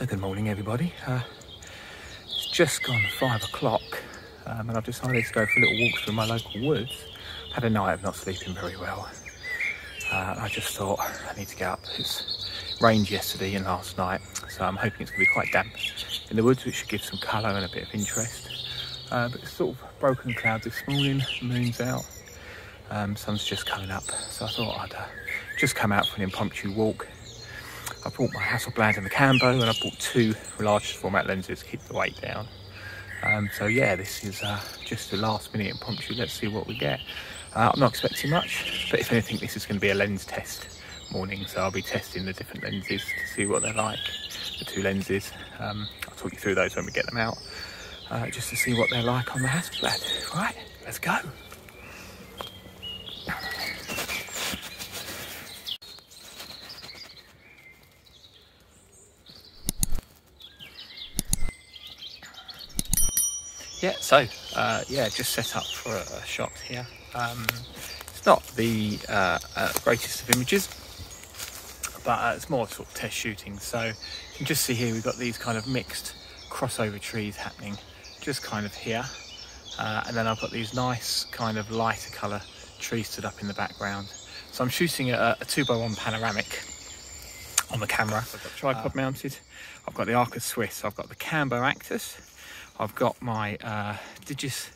So good morning everybody. Uh, it's just gone five o'clock um, and I've decided to go for a little walk through my local woods. i Had a night of not sleeping very well. Uh, I just thought I need to get up. It's rained yesterday and last night so I'm hoping it's going to be quite damp in the woods which should give some colour and a bit of interest. Uh, but it's sort of broken clouds this morning, the moon's out, um, sun's just coming up so I thought I'd uh, just come out for an impromptu walk I brought my Hasselblad and the Cambo and I bought two large format lenses to keep the weight down. Um, so yeah, this is uh, just a last minute impromptu. Let's see what we get. Uh, I'm not expecting much, but if anything, this is going to be a lens test morning. So I'll be testing the different lenses to see what they're like, the two lenses. Um, I'll talk you through those when we get them out, uh, just to see what they're like on the Hasselblad. Right, let's go. Yeah so uh, yeah just set up for a, a shot here. Um, it's not the uh, uh, greatest of images but uh, it's more sort of test shooting. So you can just see here we've got these kind of mixed crossover trees happening just kind of here. Uh, and then I've got these nice kind of lighter colour trees stood up in the background. So I'm shooting a, a 2x1 panoramic on the camera. I've got tripod mounted. I've got the Arca Swiss. I've got the Cambo Actus I've got my uh, Digis,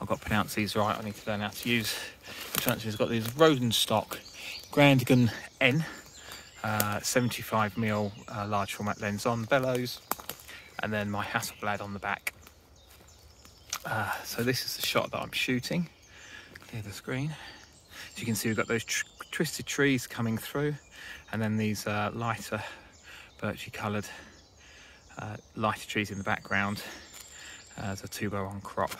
I've got to pronounce these right, I need to learn how to use. I've got these Rodenstock Grandagon N, uh, 75mm uh, large format lens on bellows, and then my Hasselblad on the back. Uh, so this is the shot that I'm shooting. Clear the screen. So you can see we've got those tr twisted trees coming through, and then these uh, lighter birchy coloured uh, lighter trees in the background as a 2 by one crop.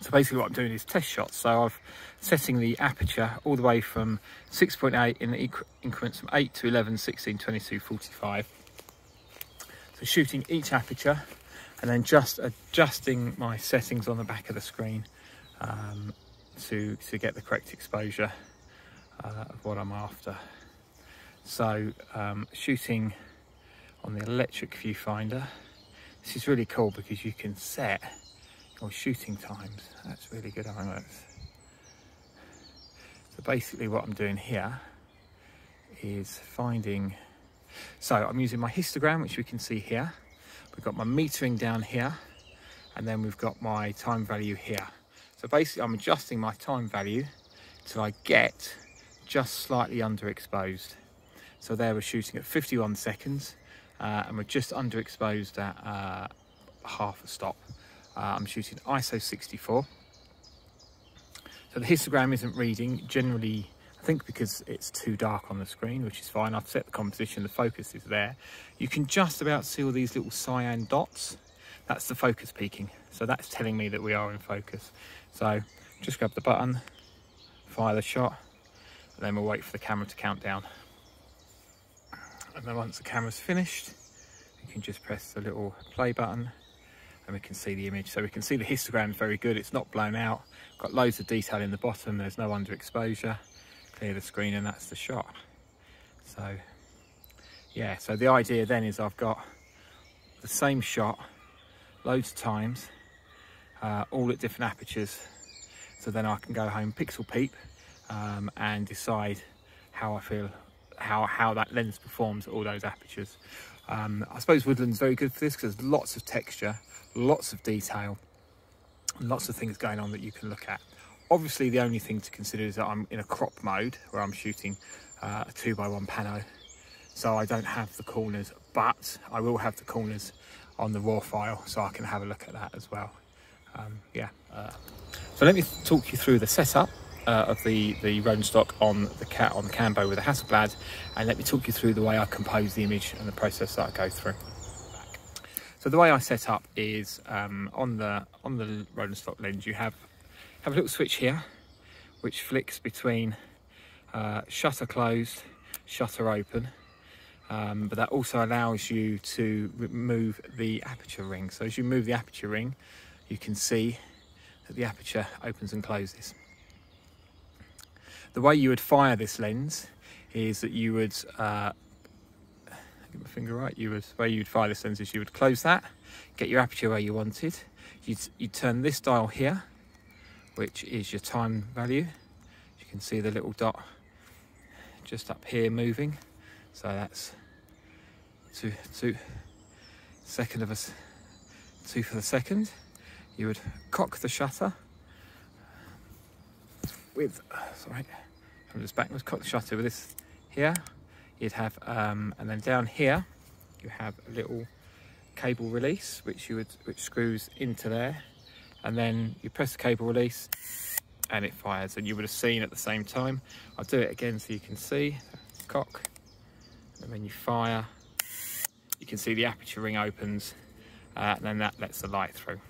So basically what I'm doing is test shots. So I've setting the aperture all the way from 6.8 in the increments from 8 to 11, 16, 22, 45. So shooting each aperture and then just adjusting my settings on the back of the screen um, to, to get the correct exposure uh, of what I'm after. So um, shooting on the electric viewfinder this is really cool because you can set your shooting times. That's really good on that. So basically what I'm doing here is finding, so I'm using my histogram, which we can see here. We've got my metering down here, and then we've got my time value here. So basically I'm adjusting my time value till I get just slightly underexposed. So there we're shooting at 51 seconds uh, and we're just underexposed at uh, half a stop. Uh, I'm shooting ISO 64. So the histogram isn't reading generally, I think because it's too dark on the screen, which is fine. I've set the composition, the focus is there. You can just about see all these little cyan dots. That's the focus peaking. So that's telling me that we are in focus. So just grab the button, fire the shot, and then we'll wait for the camera to count down and then once the camera's finished you can just press the little play button and we can see the image. So we can see the histogram is very good. It's not blown out. Got loads of detail in the bottom. There's no underexposure. Clear the screen and that's the shot. So yeah so the idea then is I've got the same shot loads of times uh, all at different apertures. So then I can go home pixel peep um, and decide how I feel how, how that lens performs at all those apertures. Um, I suppose woodland's very good for this because there's lots of texture, lots of detail, lots of things going on that you can look at. Obviously, the only thing to consider is that I'm in a crop mode where I'm shooting uh, a two by one pano, so I don't have the corners, but I will have the corners on the raw file, so I can have a look at that as well. Um, yeah. Uh, so let me talk you through the setup uh, of the, the Rodenstock on the cat on the Cambo with a Hasselblad and let me talk you through the way I compose the image and the process that I go through. So the way I set up is um, on the on the Rodenstock lens you have have a little switch here which flicks between uh, shutter closed, shutter open um, but that also allows you to remove the aperture ring. So as you move the aperture ring you can see that the aperture opens and closes. The way you would fire this lens is that you would, uh, get my finger right, you would where you'd fire this lens is you would close that, get your aperture where you wanted. You'd, you'd turn this dial here, which is your time value. You can see the little dot just up here moving. So that's two, two second of a two for the second. You would cock the shutter with, sorry, I'm just backwards, cock the shutter with this here. You'd have, um, and then down here, you have a little cable release, which you would, which screws into there. And then you press the cable release and it fires and you would have seen at the same time. I'll do it again so you can see, cock, and when you fire, you can see the aperture ring opens uh, and then that lets the light through.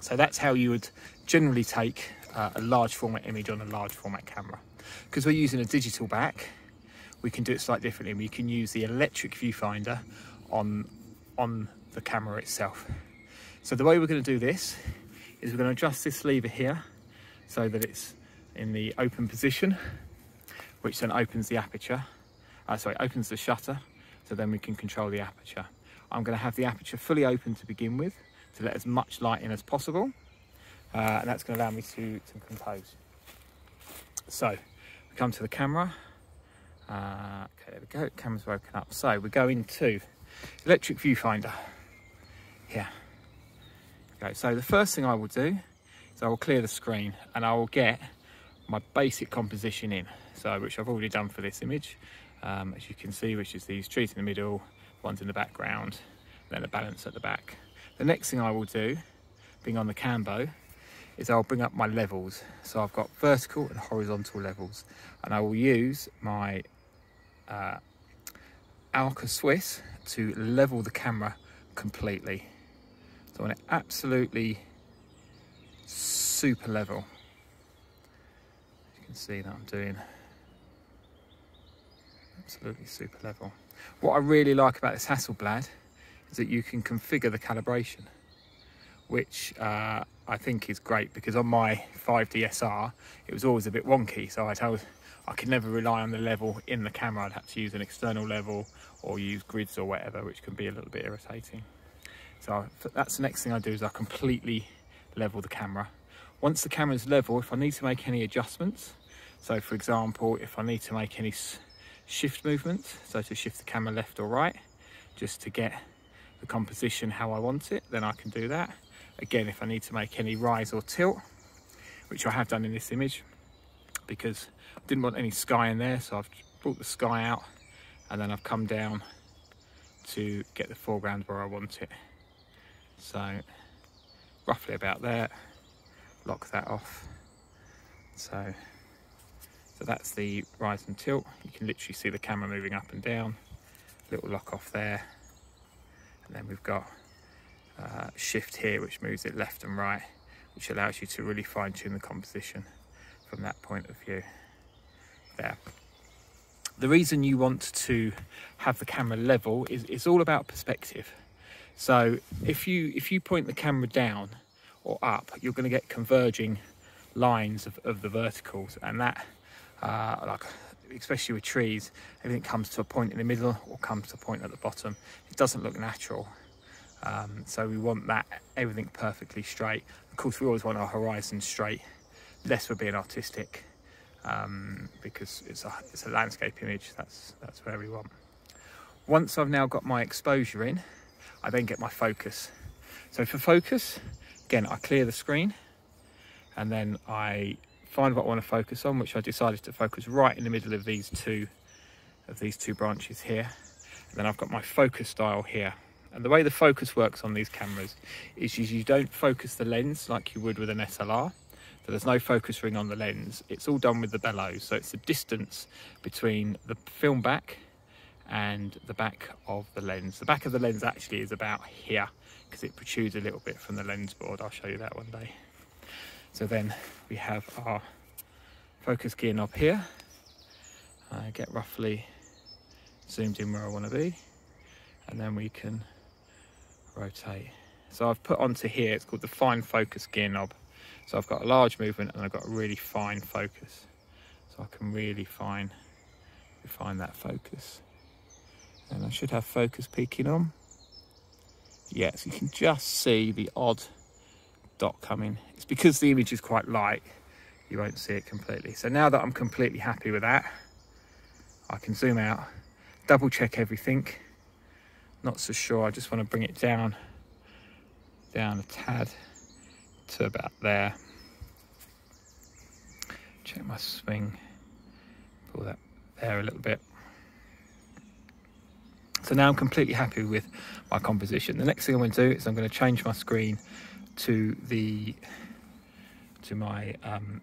So that's how you would generally take uh, a large format image on a large format camera. Because we're using a digital back, we can do it slightly differently. We can use the electric viewfinder on, on the camera itself. So the way we're going to do this is we're going to adjust this lever here so that it's in the open position, which then opens the aperture, uh, sorry, opens the shutter, so then we can control the aperture. I'm going to have the aperture fully open to begin with to let as much light in as possible, uh, and that's going to allow me to, to compose. So, we come to the camera. Uh, okay, there we go, camera's woken up. So, we go into electric viewfinder here. Okay, so the first thing I will do is I will clear the screen and I will get my basic composition in, so which I've already done for this image, um, as you can see, which is these trees in the middle, ones in the background, then the balance at the back. The next thing I will do, being on the Cambo, is I'll bring up my levels. So I've got vertical and horizontal levels, and I will use my uh, Arca Swiss to level the camera completely. So I want it absolutely super level. You can see that I'm doing absolutely super level. What I really like about this Hasselblad is that you can configure the calibration, which uh, I think is great because on my 5DSR it was always a bit wonky. So I I could never rely on the level in the camera. I'd have to use an external level or use grids or whatever, which can be a little bit irritating. So that's the next thing I do is I completely level the camera. Once the camera's level, if I need to make any adjustments, so for example, if I need to make any shift movements, so to shift the camera left or right, just to get the composition how I want it, then I can do that. Again, if I need to make any rise or tilt, which I have done in this image, because I didn't want any sky in there, so I've brought the sky out and then I've come down to get the foreground where I want it. So roughly about there, lock that off. So, so that's the rise and tilt. You can literally see the camera moving up and down, little lock off there. And then we've got uh, shift here, which moves it left and right, which allows you to really fine tune the composition from that point of view there. The reason you want to have the camera level is it's all about perspective. So if you if you point the camera down or up, you're going to get converging lines of, of the verticals, and that, uh, like especially with trees, everything comes to a point in the middle or comes to a point at the bottom. It doesn't look natural. Um, so we want that everything perfectly straight. Of course, we always want our horizon straight, less we're being artistic um, because it's a, it's a landscape image. That's, that's where we want. Once I've now got my exposure in, I then get my focus. So for focus, again, I clear the screen and then I find what I want to focus on, which I decided to focus right in the middle of these two of these two branches here. And then I've got my focus dial here. And the way the focus works on these cameras is you don't focus the lens like you would with an SLR. So there's no focus ring on the lens. It's all done with the bellows. So it's the distance between the film back and the back of the lens. The back of the lens actually is about here because it protrudes a little bit from the lens board. I'll show you that one day. So then we have our focus gear knob here. I get roughly zoomed in where I want to be and then we can rotate. So I've put onto here, it's called the fine focus gear knob. So I've got a large movement and I've got a really fine focus. So I can really fine, refine that focus. And I should have focus peaking on. Yes, you can just see the odd dot coming. It's because the image is quite light, you won't see it completely. So now that I'm completely happy with that, I can zoom out, double check everything. Not so sure, I just want to bring it down, down a tad to about there. Check my swing, pull that there a little bit. So now I'm completely happy with my composition. The next thing I'm going to do is I'm going to change my screen to the to my um,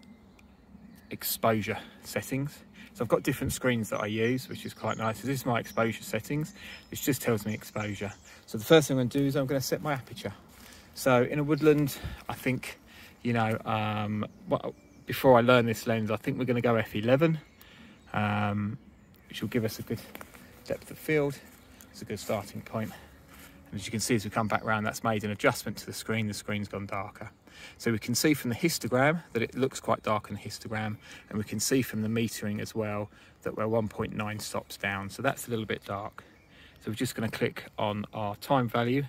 exposure settings. So I've got different screens that I use, which is quite nice. So this is my exposure settings, which just tells me exposure. So the first thing I'm going to do is I'm going to set my aperture. So in a woodland, I think, you know, um, before I learn this lens, I think we're going to go f11, um, which will give us a good depth of field. It's a good starting point. And as you can see, as we come back around, that's made an adjustment to the screen. The screen's gone darker. So we can see from the histogram that it looks quite dark in the histogram. And we can see from the metering as well that we're 1.9 stops down. So that's a little bit dark. So we're just going to click on our time value.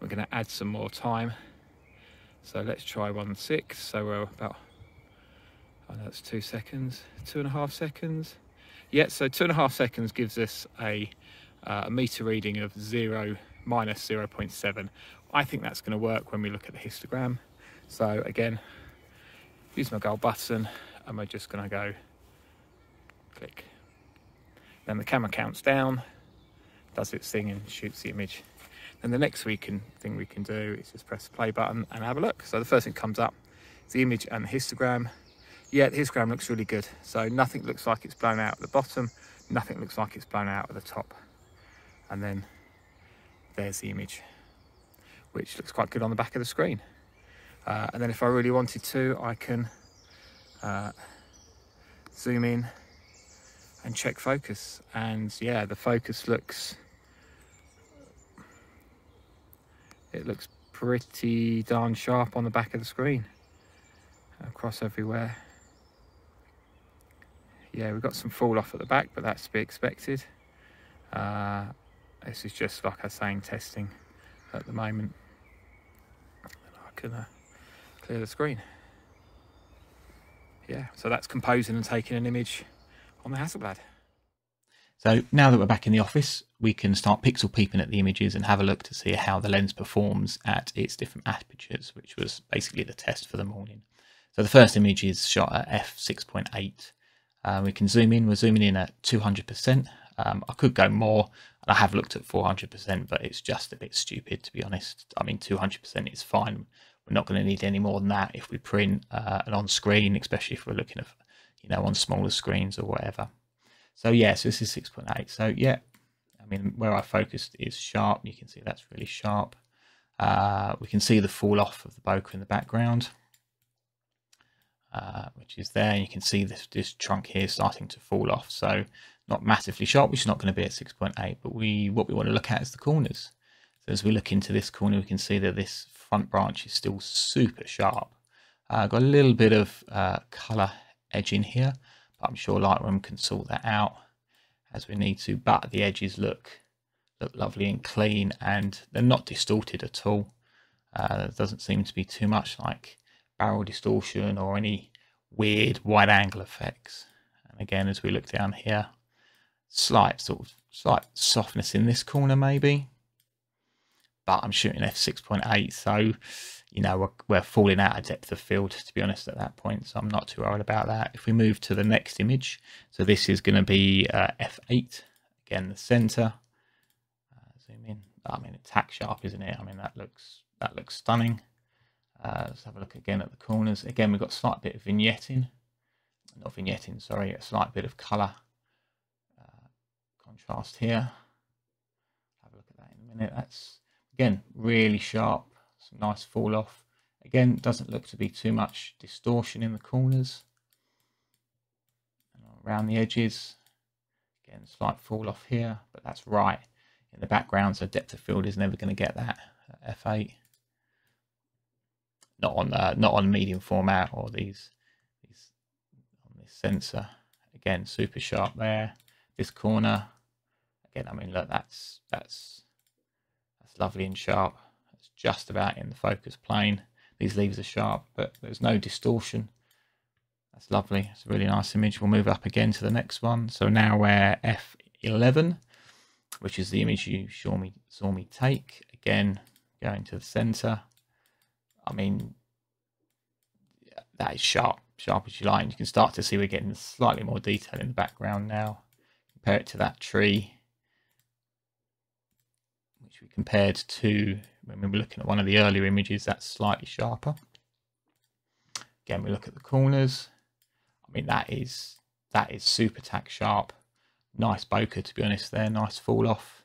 We're going to add some more time. So let's try one six. So we're about, oh no, that's two seconds, two and a half seconds. Yeah, so two and a half seconds gives us a uh, a meter reading of 0 minus 0.7. I think that's going to work when we look at the histogram. So again, use my gold button and we're just going to go click. Then the camera counts down, does its thing and shoots the image. Then the next we can, thing we can do is just press the play button and have a look. So the first thing comes up is the image and the histogram. Yeah, the histogram looks really good. So nothing looks like it's blown out at the bottom, nothing looks like it's blown out at the top and then there's the image which looks quite good on the back of the screen uh, and then if I really wanted to I can uh, zoom in and check focus. And yeah the focus looks it looks pretty darn sharp on the back of the screen across everywhere. Yeah we've got some fall off at the back but that's to be expected. Uh, this is just like I was saying testing at the moment. I can uh, clear the screen. Yeah so that's composing and taking an image on the Hasselblad. So now that we're back in the office we can start pixel peeping at the images and have a look to see how the lens performs at its different apertures which was basically the test for the morning. So the first image is shot at f6.8 uh, we can zoom in. We're zooming in at 200% um, I could go more I have looked at 400%, but it's just a bit stupid, to be honest. I mean, 200% is fine. We're not going to need any more than that if we print uh, and on screen, especially if we're looking at, you know, on smaller screens or whatever. So, yes, yeah, so this is 6.8. So, yeah, I mean, where I focused is sharp. You can see that's really sharp. Uh, we can see the fall off of the bokeh in the background, uh, which is there. And You can see this, this trunk here starting to fall off. So not massively sharp, which is not going to be at 6.8, but we what we want to look at is the corners. As we look into this corner, we can see that this front branch is still super sharp. Uh, got a little bit of uh, color edging here, but I'm sure Lightroom can sort that out as we need to. But the edges look look lovely and clean, and they're not distorted at all. Uh, there doesn't seem to be too much like barrel distortion or any weird wide angle effects. And again, as we look down here, slight sort of slight softness in this corner maybe but I'm shooting f6.8 so you know we're, we're falling out of depth of field to be honest at that point so I'm not too worried about that. If we move to the next image so this is going to be uh, f8 again the center. Uh, zoom in. I mean it's tack sharp isn't it? I mean that looks that looks stunning. Uh, let's have a look again at the corners. Again we've got a slight bit of vignetting. Not vignetting sorry a slight bit of color contrast here. Have a look at that in a minute. That's, again, really sharp. Some nice fall off. Again, doesn't look to be too much distortion in the corners. And around the edges. Again, slight fall off here, but that's right in the background, so depth of field is never going to get that f8. Not on uh, not on medium format or these these on this sensor. Again, super sharp there. This corner Again, I mean, look, that's that's lovely and sharp. It's just about in the focus plane. These leaves are sharp, but there's no distortion. That's lovely. It's a really nice image. We'll move up again to the next one. So now we're F11, which is the image you saw me saw me take. Again, going to the center. I mean, that is sharp, sharp as you like. And you can start to see we're getting slightly more detail in the background now. Compare it to that tree, which we compared to when we were looking at one of the earlier images, that's slightly sharper. Again, we look at the corners. I mean, that is that is super tack sharp. Nice bokeh, to be honest, there. Nice fall off.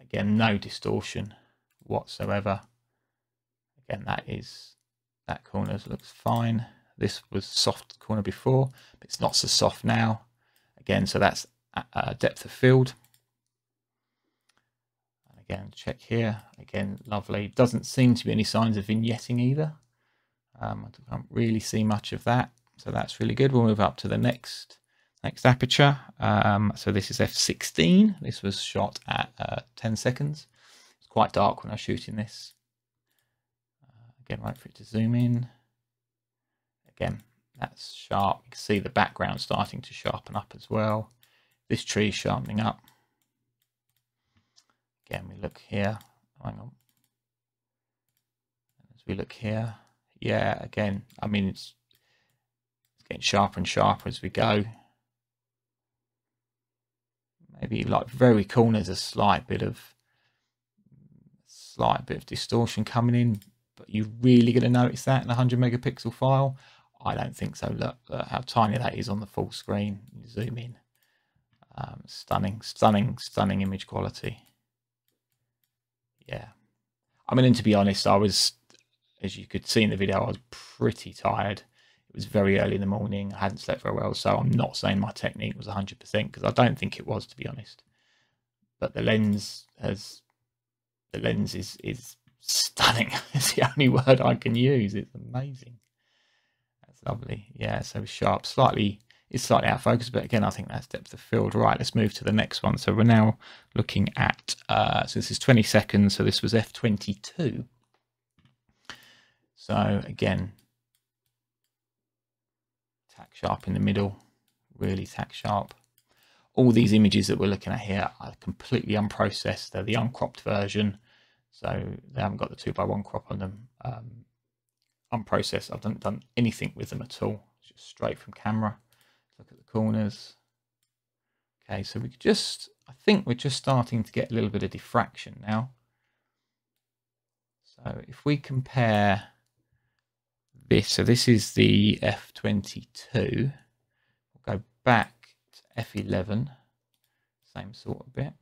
Again, no distortion whatsoever. Again, that is that corner looks fine. This was soft corner before, but it's not so soft now. Again, so that's a depth of field. Again, check here. Again, lovely. Doesn't seem to be any signs of vignetting either. Um, I can't really see much of that. So that's really good. We'll move up to the next next aperture. Um, so this is f16. This was shot at uh, 10 seconds. It's quite dark when I was shooting this. Again, wait for it to zoom in. Again, that's sharp. You can see the background starting to sharpen up as well. This tree is sharpening up. Look here. Hang on. As we look here, yeah, again, I mean, it's, it's getting sharper and sharper as we go. Maybe like very cool, there's a slight bit of slight bit of distortion coming in but you're really going to notice that in a 100 megapixel file? I don't think so. Look, look how tiny that is on the full screen. Zoom in. Um, stunning, stunning, stunning image quality. Yeah. I mean, and to be honest, I was, as you could see in the video, I was pretty tired. It was very early in the morning. I hadn't slept very well. So I'm not saying my technique was 100% because I don't think it was, to be honest. But the lens has, the lens is, is stunning. it's the only word I can use. It's amazing. That's lovely. Yeah, so sharp, slightly it's slightly out of focus, but again, I think that's depth of field. Right, let's move to the next one. So we're now looking at, uh, so this is 20 seconds, so this was F22. So again, tack sharp in the middle, really tack sharp. All these images that we're looking at here are completely unprocessed. They're the uncropped version. So they haven't got the two by one crop on them. Um, unprocessed. I've not done anything with them at all. It's just straight from camera. Look at the corners. Okay, so we could just, I think we're just starting to get a little bit of diffraction now. So if we compare this, so this is the F22. We'll go back to F11, same sort of bit.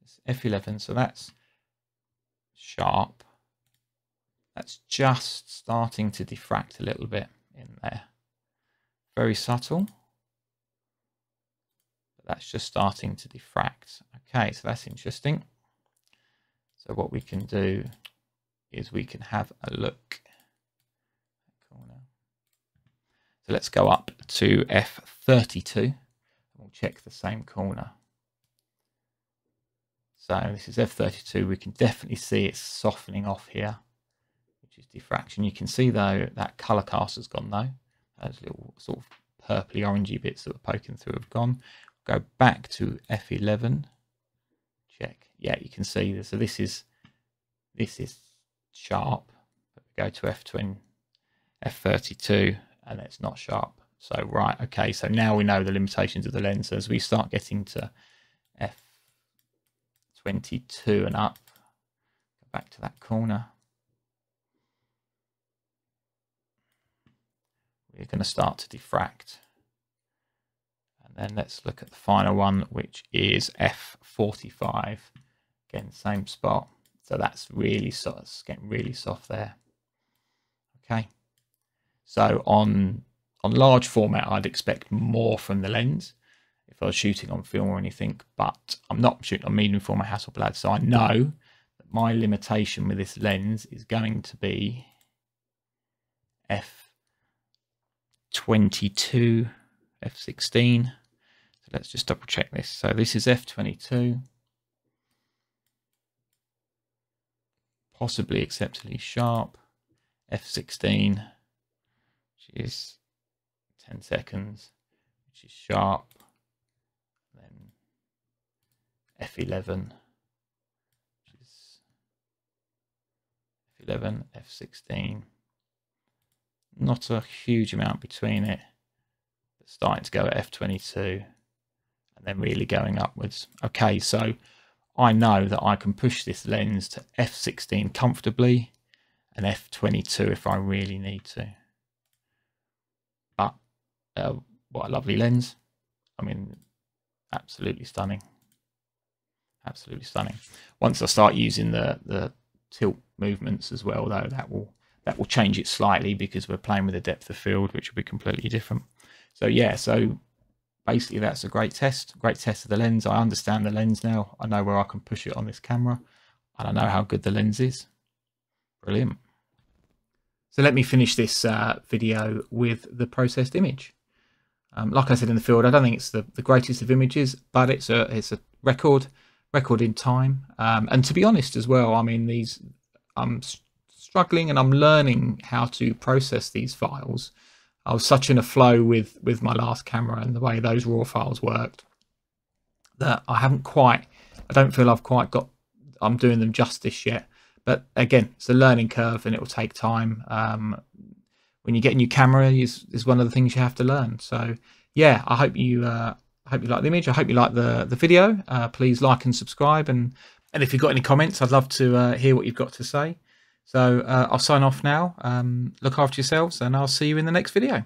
It's F11, so that's sharp. That's just starting to diffract a little bit in there. Very subtle. But that's just starting to diffract. Okay, so that's interesting. So what we can do is we can have a look. So let's go up to F32 and we'll check the same corner. So this is F32. We can definitely see it's softening off here, which is diffraction. You can see though that color cast has gone though. Those little sort of purpley orangey bits that were poking through have gone. Go back to F11. Check. Yeah, you can see this. So this is this is sharp. But we go to F20, F32, and it's not sharp. So right, okay. So now we know the limitations of the lens. As we start getting to F 22 and up. Go back to that corner. We're going to start to diffract. And then let's look at the final one, which is F45. Again, same spot. So that's really soft, it's getting really soft there. Okay. So on on large format, I'd expect more from the lens if I was shooting on film or anything, but I'm not shooting on medium format Hasselblad, so I know that my limitation with this lens is going to be f22, f16. So let's just double check this. So this is f22. Possibly acceptably sharp. f16, which is 10 seconds, which is sharp. Then f11, which is f11, f16. Not a huge amount between it. But starting to go at f22 and then really going upwards. Okay, so I know that I can push this lens to f16 comfortably and f22 if I really need to. But uh, what a lovely lens. I mean, absolutely stunning. Absolutely stunning. Once I start using the, the tilt movements as well, though, that will that will change it slightly because we're playing with the depth of field, which will be completely different. So yeah, so basically that's a great test, great test of the lens. I understand the lens now. I know where I can push it on this camera and I know how good the lens is. Brilliant. So let me finish this uh, video with the processed image. Um, like I said in the field, I don't think it's the, the greatest of images, but it's a it's a record record in time. Um, and to be honest as well, I mean these I'm struggling and I'm learning how to process these files I was such in a flow with with my last camera and the way those raw files worked that I haven't quite I don't feel I've quite got I'm doing them justice yet. But again, it's a learning curve and it will take time. Um, when you get a new camera is is one of the things you have to learn. So yeah, I hope you uh, I hope you like the image. I hope you like the the video. Uh, please like and subscribe and and if you've got any comments, I'd love to uh, hear what you've got to say. So uh, I'll sign off now. Um, look after yourselves, and I'll see you in the next video.